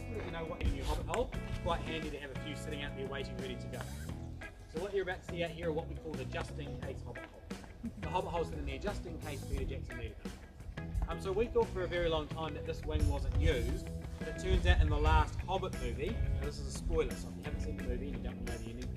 to let you know what in your hobbit hole, quite handy to have a few sitting out there waiting ready to go. So what you're about to see out here are what we call the just in case hobbit hole. The hobbit hole's sitting there just in case Peter Jackson needed it. Um, so we thought for a very long time that this wing wasn't used, but it turns out in the last Hobbit movie, now this is a spoiler, so if you haven't seen the movie and you don't know the ending,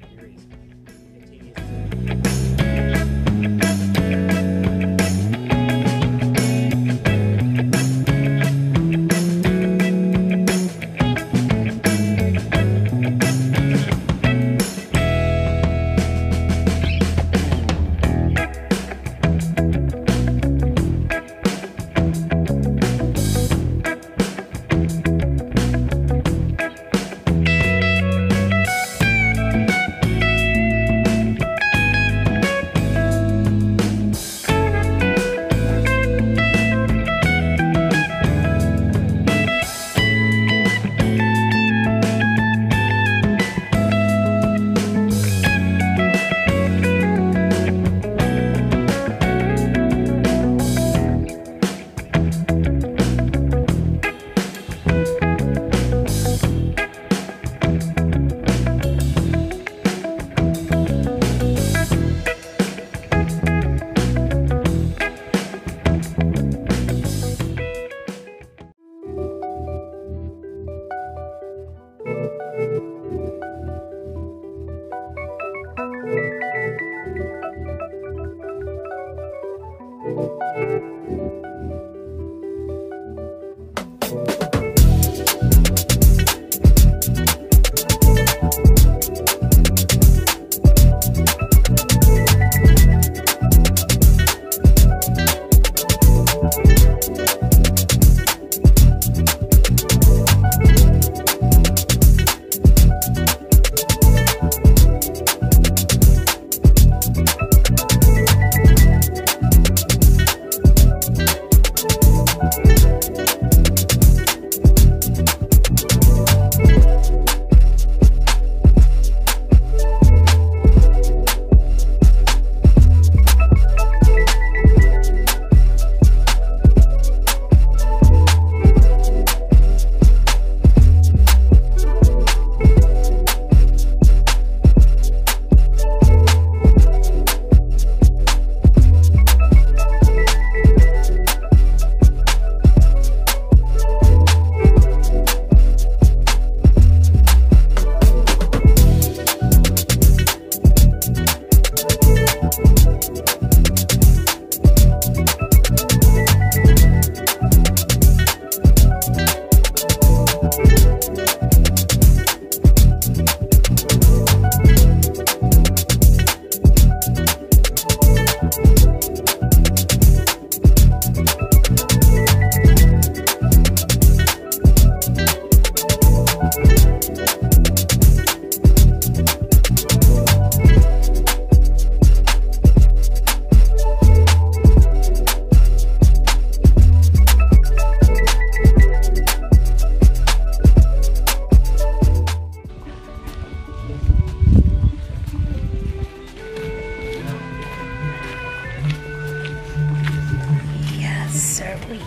Sir. We.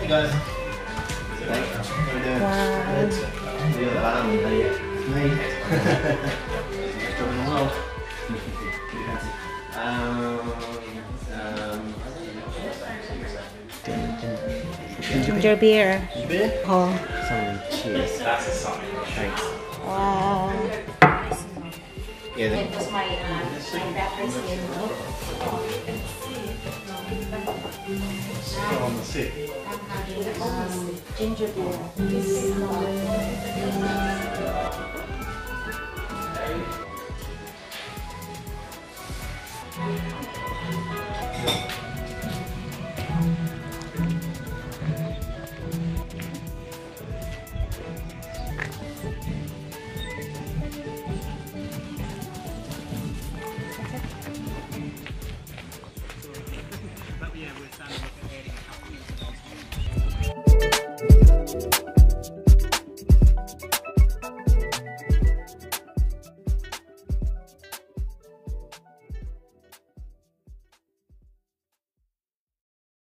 Hey guys. Wow. You're the band, mate. Me. The world. um, um, Ginger beer. beer? Oh. Some cheers. That's a sign. Thanks. Wow. Yeah, the, It was my, uh, my so on the set. Um, ginger beer. Mm -hmm.